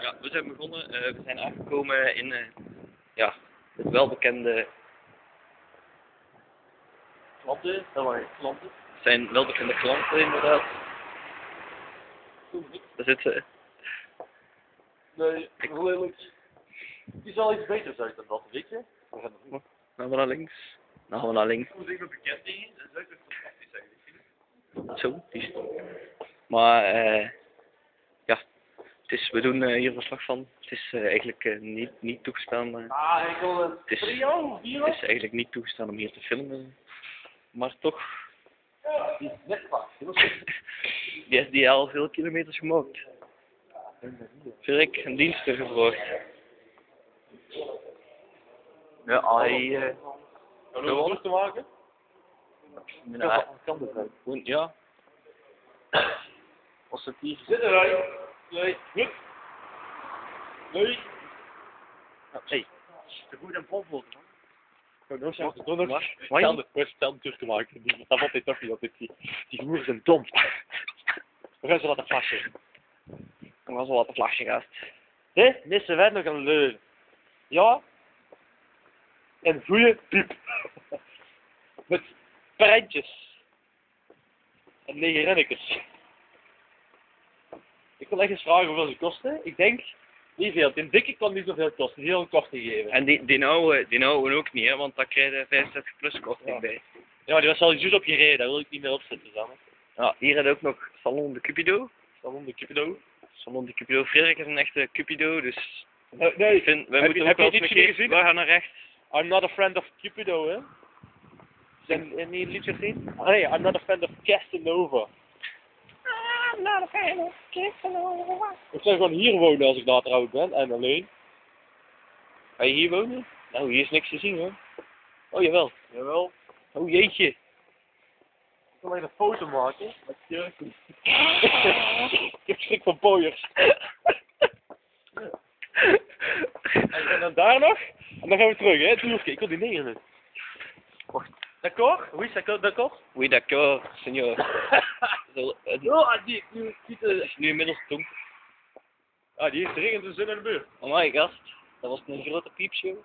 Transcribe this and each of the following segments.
Ja, we zijn begonnen. Eh, we zijn aangekomen in eh, ja, het welbekende. Klanten, dat waren klanten. Het zijn welbekende klanten inderdaad. Daar zitten. Nee, heel eerlijk. Die zal iets beters uit dan dat, weet je? We gaan we naar links. Dan gaan we naar links. Hoe ik me bekend dingen? Dat is echt fantastisch eigenlijk. Zo, die is. Maar eh het is, we doen eh, hier verslag van. Het is eh, eigenlijk eh, niet, niet toegestaan. Ah, ik wil Het is- trio, het is eigenlijk niet toegestaan om hier te filmen. Maar toch, Die is net vast. die heeft die al veel kilometers gemaakt. Frederik, een dienst gevraagd. Ja, hij... eh Gaan we nog te maken? nou, kan dat gewoon, ja. Als het hier... Zit eruit. Nee, goed. Nee. Hey, De goed en vol voor. Doe nog terug te maken. Dat altijd toch niet altijd die. Die hoeren zijn dom. We gaan ze laten flashen. was wel wat een flasje gast. Hé, missen wij nog een leun? Ja? Een goede piep. Met prentjes. En negen eens vragen hoeveel ze kosten. Ik denk niet veel. Die dikke kan niet zoveel kosten. Die heel een korting geven. En die, die oude, die oude ook niet, hè, want daar krijg je 65 plus korting Ja. bij. Ja, die was al juist op gereden. Daar wil ik niet meer op zitten samen. Ja, hier had ook nog Salon de Cupido. Salon de Cupido. Salon de Cupido. Frederik is een echte Cupido, dus Nee, nee. ik vind, wij Heb moeten je- ook heb je wel eens niet een gezien? We gaan naar rechts. I'm not a friend of Cupido, hè? Zijn je het liedje gezien? Ah, nee, I'm not a friend of Castanova. I'm not a fan of Casanova. Ik zou gewoon hier wonen als ik daar trouwens ben en alleen. Ga je hier wonen? Nou, hier is niks te zien hoor. Oh jawel. Jawel. Oh jeetje. Ik wil even een foto maken. Met je. ik heb schrik van pooiers. En, dan daar nog. En dan gaan we terug, hè? Doe ik wil die neer Wacht. D'accord? Oui, d'accord, d'accord? Oui, d'accord, senor. Het Oh, ah, die, die, die, het is nu inmiddels donker. ah, die heeft dringend een zin in de buurt. Oh my gast, dat was een grote piepshow.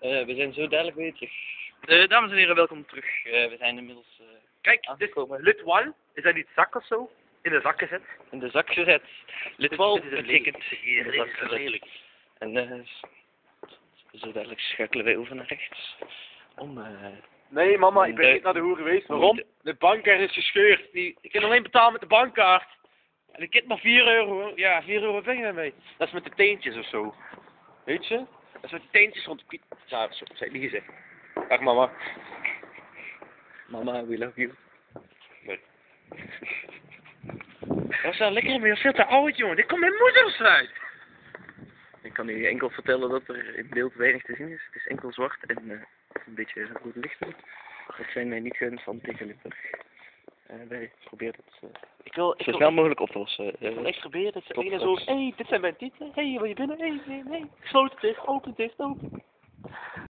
Eh, we zijn zo dadelijk weer terug. Eh, dames en heren, welkom terug. Eh, we zijn inmiddels eh, Kijk, aangekomen. lid one. Is dat niet zak of zo? In de zak gezet? in de zak gezet. Litwal Dit is een betekent in de zak Lelijk, gezet. En eh, zo dadelijk schakelen wij over naar rechts. Om, eh, Nee, mama, ik ben Nee. niet naar de hoer geweest. Waarom? De bankkaart is gescheurd. Die, ik kan alleen betalen met de bankkaart. En ik heb maar 4 euro. Ja, 4 euro ben je daarmee. Dat is met de teentjes of zo. Weet je? Dat is met de teentjes rond de piet. Ja, zo, zei ik niet gezegd. Dag mama. mama, we love you. Dat is wel lekker, maar je veel te oud, jongen. Dit komt mijn moeder uit. Ik kan u enkel vertellen dat er in beeld weinig te zien is. Het is enkel zwart en eh, een beetje rood licht. Dat zijn wij niet gewend van tegen Limburg. Eh, wij proberen het eh, Ik wil, zo snel mogelijk op te lossen. ik wil echt proberen dat ze ene zo... Hé, hey, dit zijn mijn tieten. Hé, hey, wil je binnen? Hé, hey, nee, nee. Gesloten dicht, open dicht, open.